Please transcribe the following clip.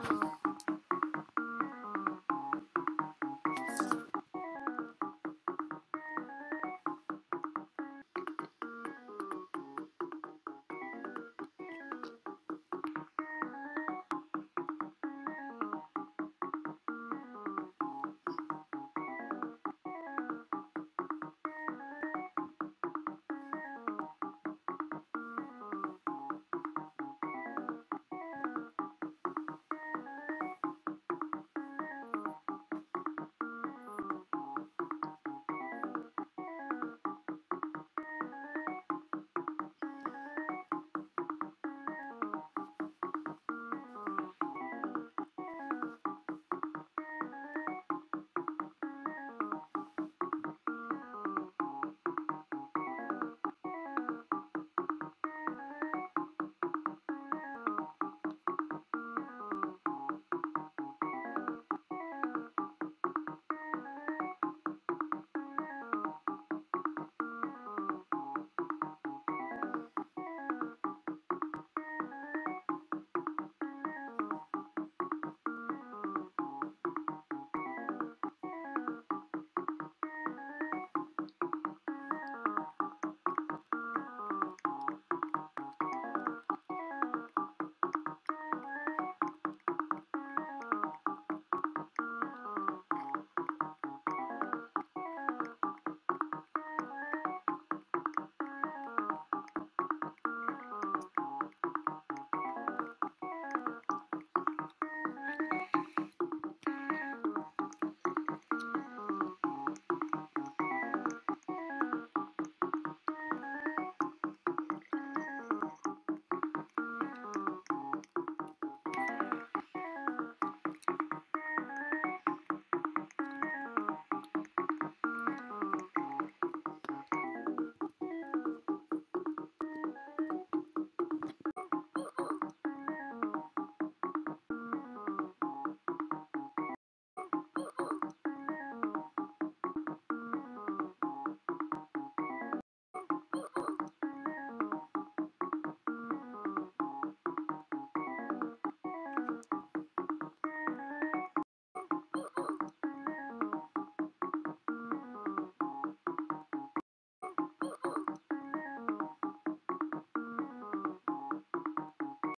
Oh.